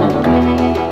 Música